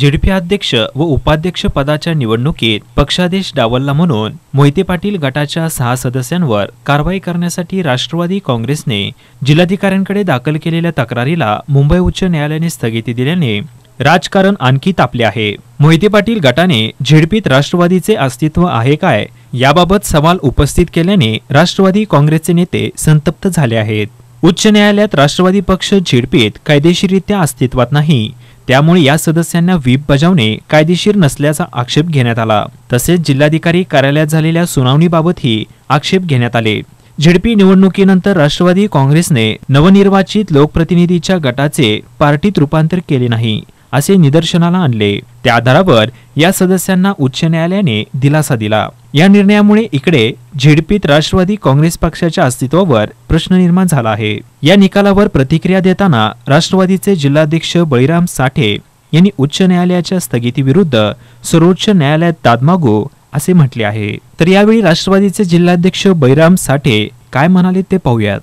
झिडपी अध्यक्ष व उपाध्यक्ष पदाच्या निवडणुकीत पक्षादेश डावलला म्हणून मोहिते पाटील गटाच्या सहा सदस्यांवर कारवाई करण्यासाठी राष्ट्रवादी काँग्रेसने जिल्हाधिकाऱ्यांकडे दाखल केलेल्या तक्रारीला मुंबई उच्च न्यायालयाने स्थगिती दिल्याने राजकारण आणखी तापले आहे. मोहिते पाटील गटाने झिडपीत राष्ट्रवादीचे अस्तित्व आहे काय याबाबत सवाल उपस्थित केल्याने राष्ट्रवादी काँग्रेसचे नेते संतप्त झाले आहेत. उच्च न्यायालयात राष्ट्रवादी पक्ष झेडपीत कायदेशीररित्या अस्तित्वात नाही. त्यामुळे या सदस्यांना व्हीप बजावणे कायदेशीर नसल्याचा आक्षेप घेण्यात आला. तसेच जिल्हाधिकारी कार्यालयात झालेल्या सुनावणीबाबतही आक्षेप घेण्यात आले. झेडपी निवडणुकीनंतर राष्ट्रवादी काँग्रेसने नवनिर्वाचित लोकप्रतिनिधीच्या गटाचे पार्टीत रूपांतर केले नाही. असे निदर्शनाला आणले. त्या आधारावर या सदस्यांना उच्च न्यायालयाने दिलासा दिला. या निर्णयामुळे इकडे झेडपीत राष्ट्रवादी काँग्रेस पक्षाच्या अस्तित्वावर प्रश्न निर्माण झाला आहे. या निकालावर प्रतिक्रिया देताना राष्ट्रवादीचे जिल्हाध्यक्ष बळीराम साठे यांनी उच्च न्यायालयाच्या स्थगितीविरुद्ध सर्वोच्च न्यायालयात दाद मागू असे म्हटले आहे. तर यावेळी राष्ट्रवादीचे जिल्हाध्यक्ष बैराम साठे काय म्हणाले ते पाहूयात.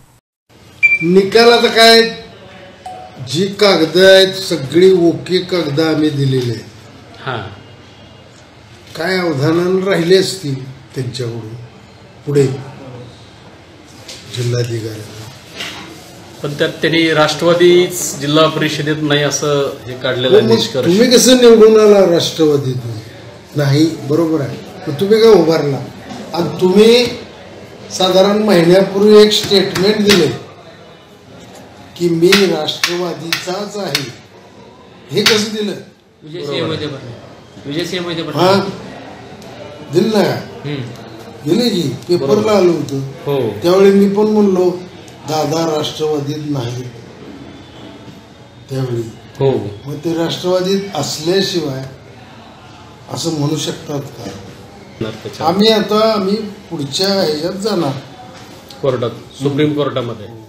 निकालाचं काय जी कागद आहेत सगळी ओके कागद आम्ही दिलेली आहेत. हां. काय अवधानानं राहिले असतील त्यांच्याकडून? पुढे. जिल्हाधिकाऱ्यांना. पण त्यात त्यांनी राष्ट्रवादी जिल्हा परिषदेत नाही असं हे काढलेलं हो, आहे मग निष्कर्ष. तुम्ही कसं निवडून आला राष्ट्रवादीतून? नाही बरोबर आहे. मग तुम्ही काय उभारला? आणि तुम्ही साधारण महिन्यापूर्वी एक स्टेटमेंट दिले. की मी राष्ट्रवादीचाच आहे. हे कसं दिलं? हा. दिलं ना? हम्म. दिले की? पेपरला आलं होतं. हो. त्यावेळी मी पण म्हणलो दादा राष्ट्रवादीत नाही. त्यावेळी. हो. मग ते राष्ट्रवादीत असल्याशिवाय असं म्हणू शकतात का? आम्ही आता आम्ही पुढच्या ह्याच्यात जाणार. कोर्टात सुप्रीम कोर्टामध्ये.